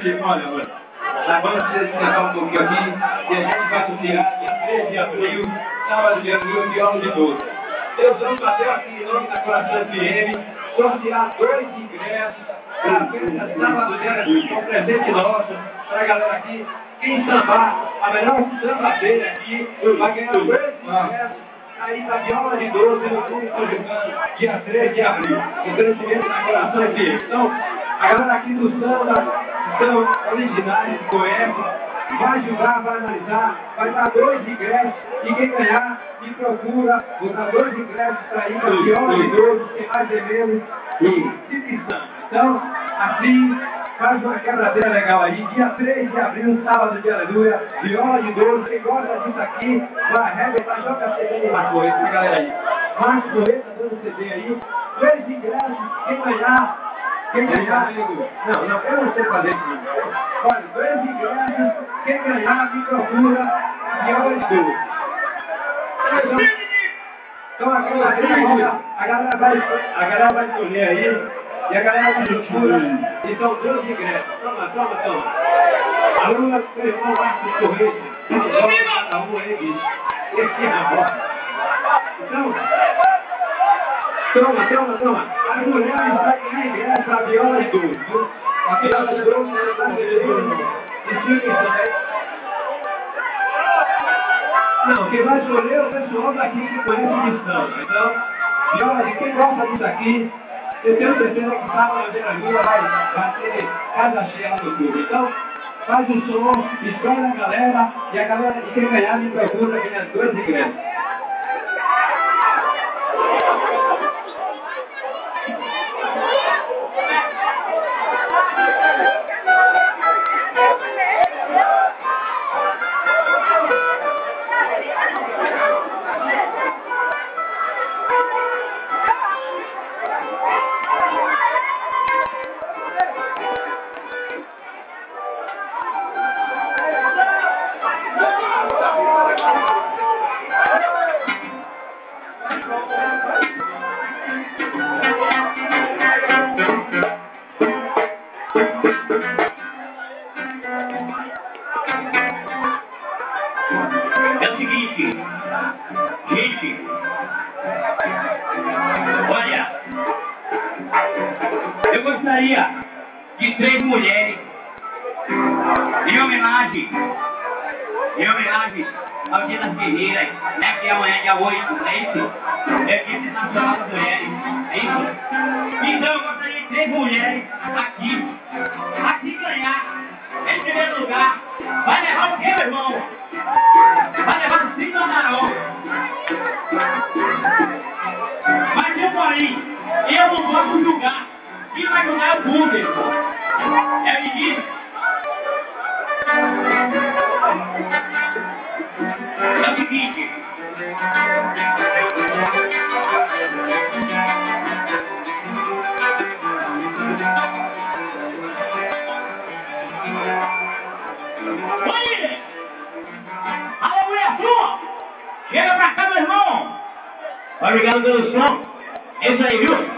gente, olha, agora vocês sentar um pouquinho aqui e a gente vai sortear dia 13 de abril, sábado de abril, viola de doce. Deus vamos fazer aqui em nome da Coração FM, sortear dois ingressos para a festa sábado de abril. Um presente nosso para a galera aqui. Quem sambar, a melhor samba-feira aqui, vai ganhar dois ingressos aí da Viola de 12 no Clube São dia 3 de abril. Oferecimento da Coração FM. Então, a galera aqui do samba são originais, conhecem, vai julgar, vai analisar, vai dar dois ingressos e quem ganhar me procura, vou dar dois ingressos para ir Viola de 12, sem mais e menos, e divisão. Então, assim, faz uma quebradeira legal aí. Dia 3 de abril, sábado de aleluia, viola de 12. Quem gosta disso aqui, vai arrebentar, joga CD no Marco essa galera aí. Marcos Correta dando CD aí. Três ingressos, quem ganhar. Quem ganhar, não, não, eu não sei fazer isso. Olha, dois ingressos, quem ganhar, me procura, viola de 12. Então, a galera, a galera vai, a galera vai escolher aí. E a galera me procura, e são dois ingressos. Toma, toma, toma. Aluna do seu irmão Marcos Correia. Um aí, bicho. Esse é a Então, toma, toma, toma. As mulheres vai ganhar a viola de doce. A viola de doce é da Não, quem vai escolher é o pessoal daqui que conhece o samba. Então, viola de quem gosta disso aqui, eu tenho certeza que sábado na beira rua vai, vai ter casa cheia no clube. Então, faz o som, escolhe a galera e a galera que quer ganhar me procura ganha dois ingressos. É o seguinte, gente, olha, eu gostaria de três mulheres em homenagem, em homenagem ao Dia das Guerreiras, né, que é amanhã dia 8, não é isso? É Dia Nacional das Mulheres, é isso? Então eu gostaria de três mulheres aqui, aqui ganhar, em primeiro lugar, vai levar o quê, meu irmão? Vai levar o cinco amarão. Mas eu porém, eu não posso julgar. Quem vai julgar é o público. É o menino. Oi! Aleluia, sua! Chega pra cá, meu irmão! Obrigado pelo som. É isso aí, viu?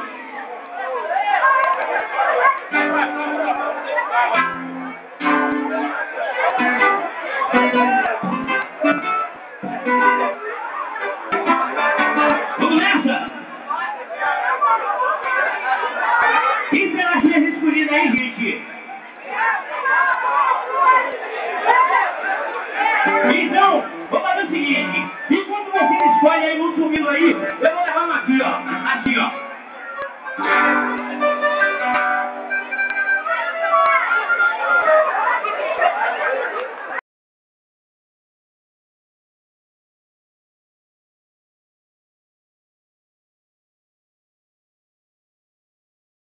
Escolhe aí um subindo aí,